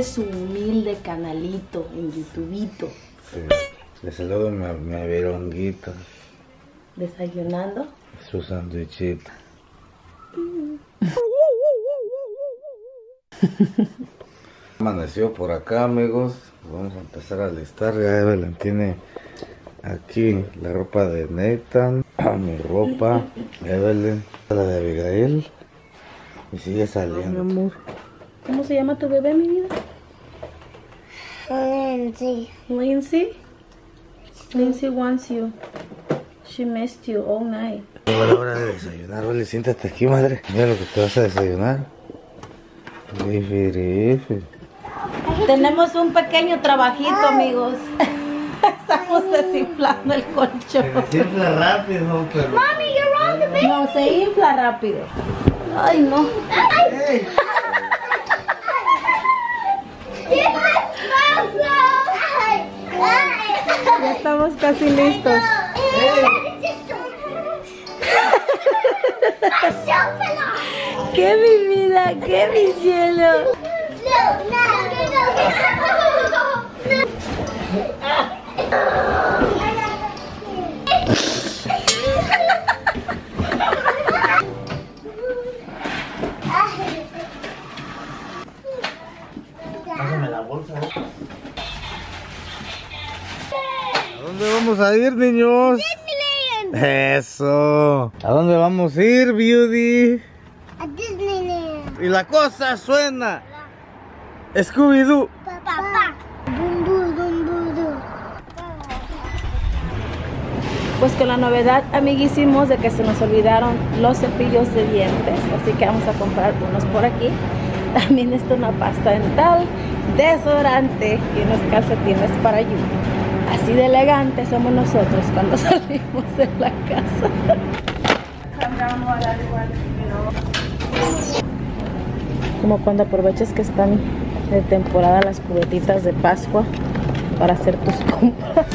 este su humilde canalito en YouTubito. Sí. Les saludo a mi, mi veronguita, Desayunando. su sandwichito. Amaneció por acá amigos. Vamos a empezar a listar. Ya Evelyn tiene aquí la ropa de Nathan, mi ropa, Evelyn, la de Abigail. Y sigue Mi saliendo. amor. ¿Cómo se llama tu bebé, mi vida? Lindsay. Lindsay. Lindsay wants you. She missed you all night. Llegó la hora de desayunar, Oli, siéntate aquí, madre. Mira lo que te vas a desayunar. Tenemos un pequeño trabajito, amigos. Estamos desinflando el colchón. Siempre rápido, pero. Mommy, you're on the. No, se infla rápido. Ay, no. Ya estamos casi listos. ¡Qué mi vida! ¡Qué mi cielo! Niños? Eso. ¿A dónde vamos a ir, Beauty? A Disneyland. Y la cosa suena. Scooby-Doo. Papá. Pues con la novedad, amiguísimos, de que se nos olvidaron los cepillos de dientes. Así que vamos a comprar unos por aquí. También está una pasta dental, desodorante y unos calcetines para lluvia. Así de elegantes somos nosotros cuando salimos de la casa. Como cuando aprovechas que están de temporada las cubetitas de Pascua para hacer tus compras.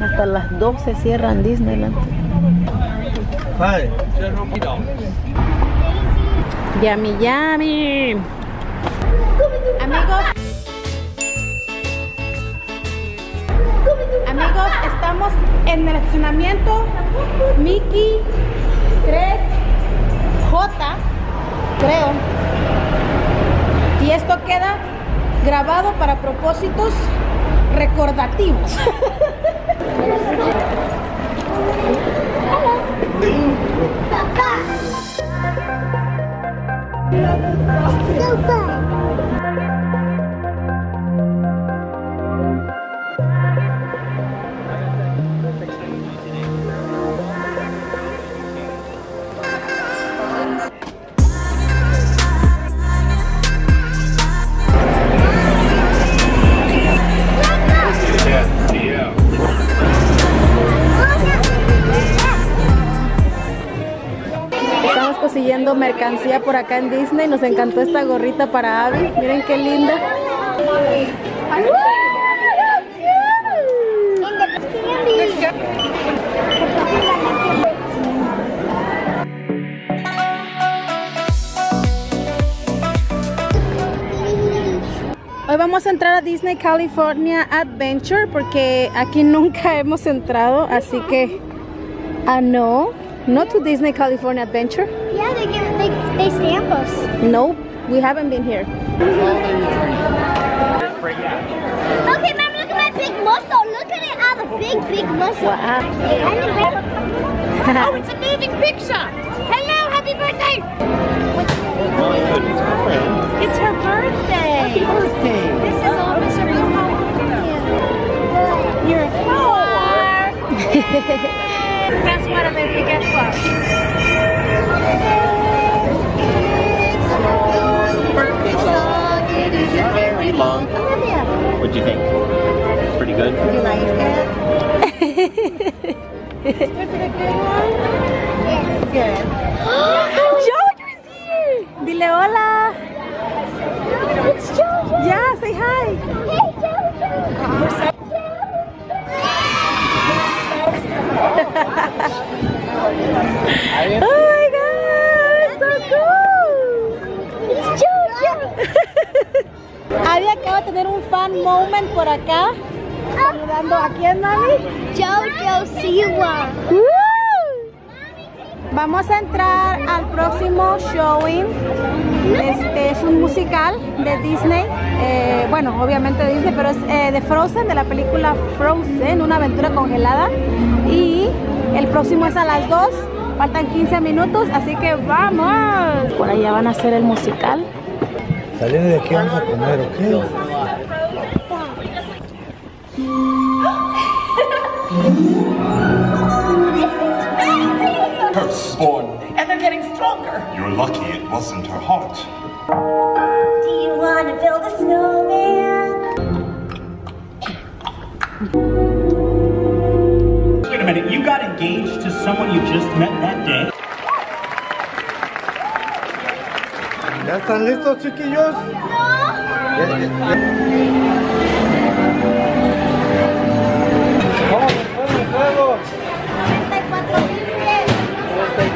Hasta las 12 cierran Disneyland. Yami, yami. Amigos. Amigos, estamos en el estacionamiento Mickey 3J, creo. Y esto queda grabado para propósitos recordativos. So Super. Mercancía por acá en Disney. Nos encantó esta gorrita para Abby. Miren qué linda. Hoy vamos a entrar a Disney California Adventure porque aquí nunca hemos entrado, así que ah no, no to Disney California Adventure. They they, stamp us. No, we haven't been here. Okay, mom, look at my big muscle. Look at it, ah, I have a big, big muscle. Wow. oh, it's a moving picture. Hello, happy birthday. It's her birthday. This is Officer You're a flower. Guess what, Olivia? Guess what? Birthday song. It isn't very long. What'd you think? Pretty good? you like it? Was it a good one? Yes. Good. Jojo's here. Dile hola. Por acá. Saludando a quién, mami. Jojo Siwa. Vamos a entrar al próximo showing. Este es un musical de Disney. Eh, bueno, obviamente de Disney, pero es eh, de Frozen, de la película Frozen, una aventura congelada. Y el próximo es a las 2. Faltan 15 minutos, así que vamos. Por allá van a hacer el musical. Saliendo de aquí vamos a comer, ¿ok? Her. And they're getting stronger. You're lucky it wasn't her heart. Do you want to build a snowman? Wait a minute, you got engaged to someone you just met that day? ¿Ya están listos, chiquillos? Ya, ya, ya. ¿Cómo se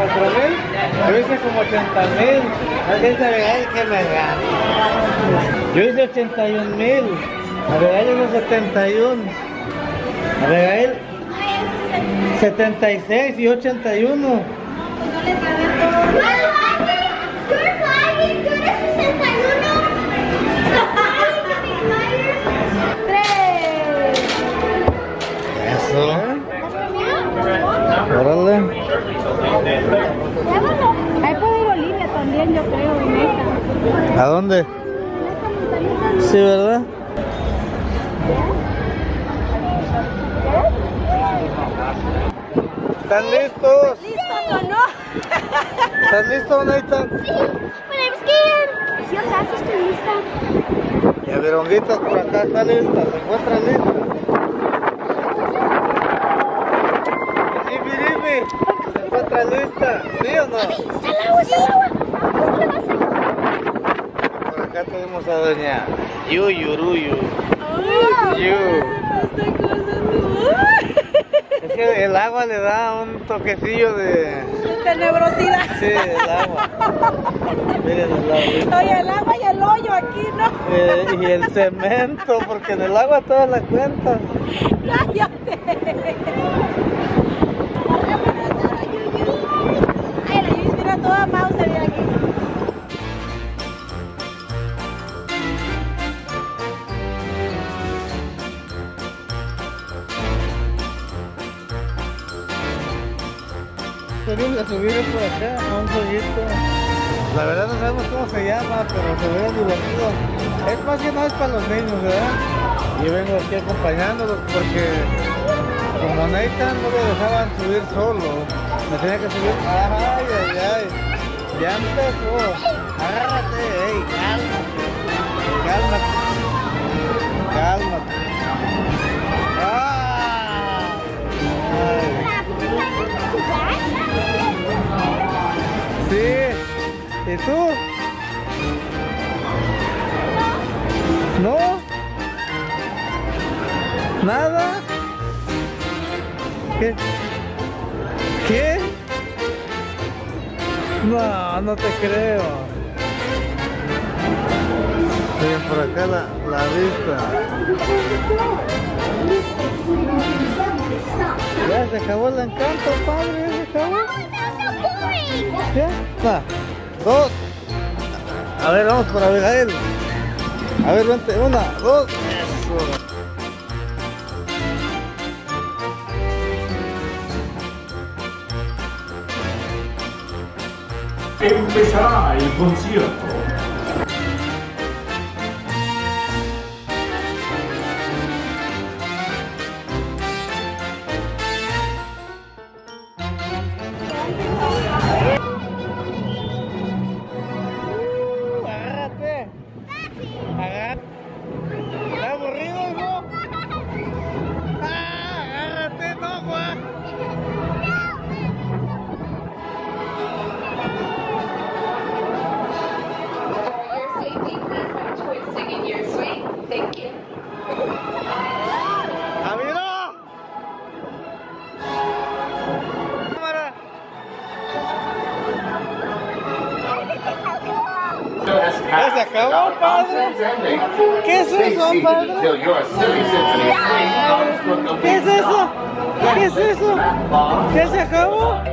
34 mil. Yo hice como 80 mil. Alguien se ve que me gana. Yo hice 81 mil. Abigail hizo 71. Abigail 76 y 81. Eso. Ahí puede ir Olivia también, yo creo, en esta. ¿A dónde? Sí, ¿verdad? ¿Están listos? ¿Listos o no? ¿Estás listo, Nathan? But I'm scared. Si atrás estoy lista. Y a Veronguitas por acá está lista, se encuentra lista. Sí, Filipe, se encuentra lista, ¿sí o no? ¡Está el agua, está el agua! ¿Cómo le vas a Por acá tenemos a doña Yuyuruyu. Yu. Es que el agua le da un toquecillo de... Tenebrosidad. Sí, el agua. Miren el agua. Oye, el agua y el hoyo aquí, ¿no? Eh, y el cemento, porque en el agua toda la cuenta. Cállate. Ay, la Yuyi mira toda mouse de aquí. Venimos a subir por acá a un jueguito. La verdad no sabemos cómo se llama, pero se ve divertido. Es más que nada es para los niños, ¿verdad? Y vengo aquí acompañándolos porque como Nathan no lo dejaban subir solo, me tenía que subir. Ay, ay, ay. Ya empezó. Agárrate, ey, cálmate. Cálmate. Cálmate. Ah. Sí. ¿Y tú? ¿No? ¿Nada? ¿Qué? ¿Qué? No, no te creo. Miren por acá la, la vista. Ya se acabó el encanto, padre, ya se acabó. ¿Ya? Dos. A ver, vamos por Abigail. A ver, vente. Una, dos. Eso. Empezará el concierto. Agárrate. Se acabó, padre. ¿Qué es eso, padre? ¿Qué es eso? ¿Qué es eso? ¿Qué se acabó?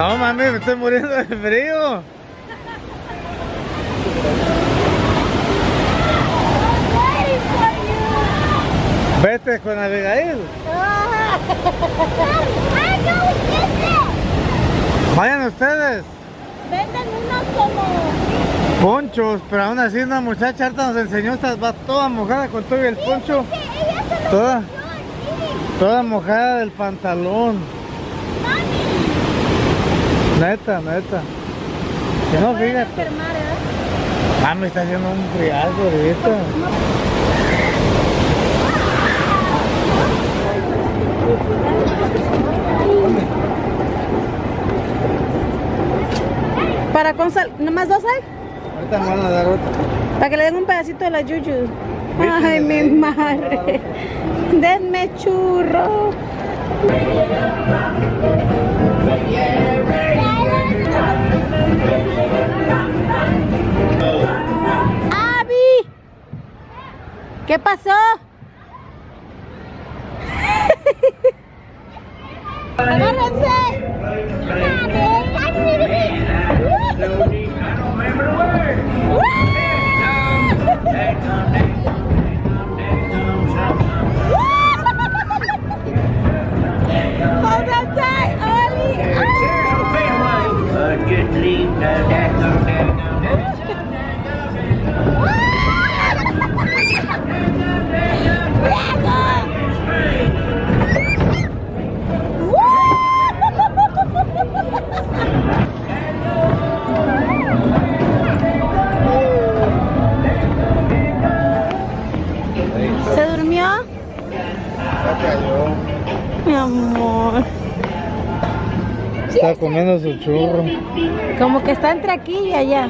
No mami, me estoy muriendo de frío. Vete con Abigail. Vayan ustedes. Venden unos como. Ponchos, pero aún así una muchacha harta nos enseñó, esta va toda mojada con todo y el poncho. Toda, toda mojada del pantalón. Neta, neta. Que no, fíjate. ¿eh? Mami, está haciendo un friazo ahorita. Para con sal, ¿nomás dos hay? Ahorita me van a dar otra. Para que le den un pedacito de la yuyu. Ay, mi madre. Denme churro. ¿Qué pasó? Agárrense. Hold on tight, Ollie. Está comiendo su churro. Como que está entre aquí y allá.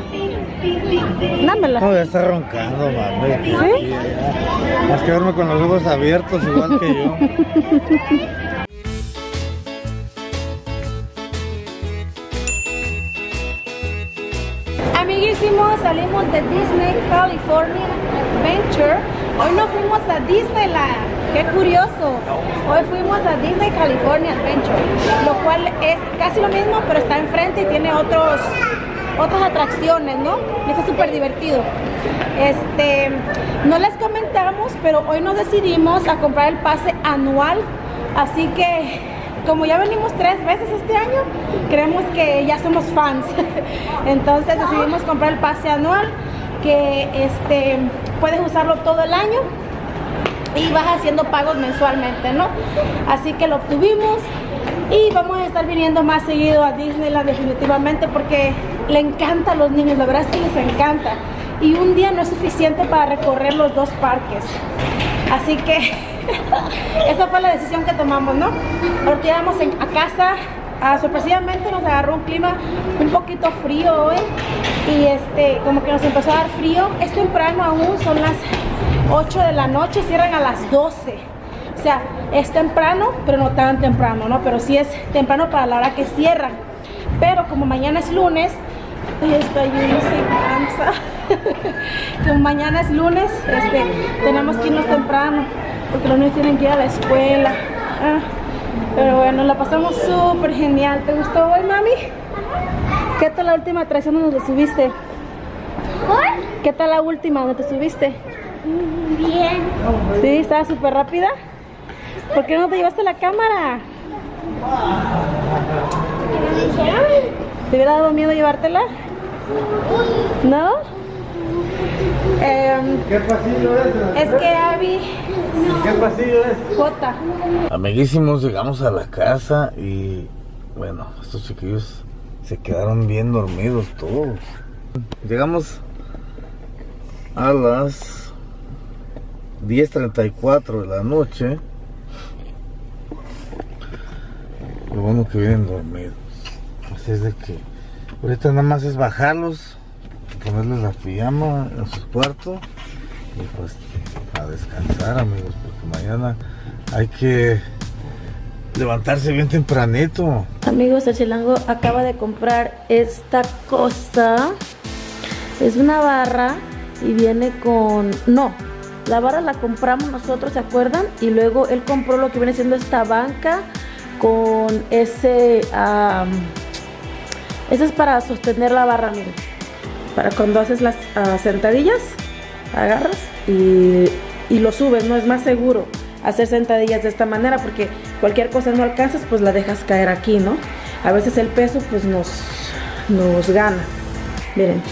Dámela. No, ya está roncando, mami. ¿Sí? Más que verme con los ojos abiertos igual que yo. Amiguísimos, salimos de Disney California Adventure. Hoy no fuimos a Disneyland. Qué curioso. Hoy fuimos a Disney California Adventure, lo cual es casi lo mismo, pero está enfrente y tiene otros otras atracciones, ¿no? Y está súper divertido. Este, no les comentamos, pero hoy nos decidimos a comprar el pase anual, así que como ya venimos tres veces este año, creemos que ya somos fans. Entonces decidimos comprar el pase anual, que este, puedes usarlo todo el año y vas haciendo pagos mensualmente, ¿no? Así que lo obtuvimos y vamos a estar viniendo más seguido a Disneyland definitivamente porque le encanta a los niños, la verdad es que les encanta. Y un día no es suficiente para recorrer los dos parques. Así que esa fue la decisión que tomamos, ¿no? Ahorita llegamos a casa, sorpresivamente nos agarró un clima un poquito frío hoy y este, como que nos empezó a dar frío. Es temprano aún, son las 8 de la noche, cierran a las 12. O sea, es temprano, pero no tan temprano, ¿no? Pero sí es temprano para la hora que cierran. Pero como mañana es lunes, y esta Yuli se cansa. como mañana es lunes, este, tenemos que irnos temprano, porque los niños tienen que ir a la escuela. Ah, pero bueno, la pasamos súper genial. ¿Te gustó hoy, mami? ¿Qué tal la última atracción donde te subiste? ¿Qué tal la última donde te subiste? Bien. Sí, estaba súper rápida. ¿Por qué no te llevaste la cámara? ¿Te hubiera dado miedo llevártela? ¿No? Em, ¿Qué pasillo es? es que Abby, ¿Qué pasillo es? Jota, Amiguísimos, llegamos a la casa y bueno, estos chiquillos se quedaron bien dormidos todos. Llegamos a las 10.34 de la noche. Lo bueno que vienen dormidos. Así es de que ahorita nada más es bajarlos, ponerles la pijama en su cuarto y pues a descansar amigos, porque mañana hay que levantarse bien tempranito. Amigos, el chilango acaba de comprar esta cosa. Es una barra y viene con... No, la barra la compramos nosotros, ¿se acuerdan? Y luego él compró lo que viene siendo esta banca con ese... am, ese es para sostener la barra, miren. Para cuando haces las ah, sentadillas, agarras y, y lo subes, no es más seguro hacer sentadillas de esta manera porque cualquier cosa no alcanzas, pues la dejas caer aquí, ¿no? A veces el peso pues nos, nos gana. Miren,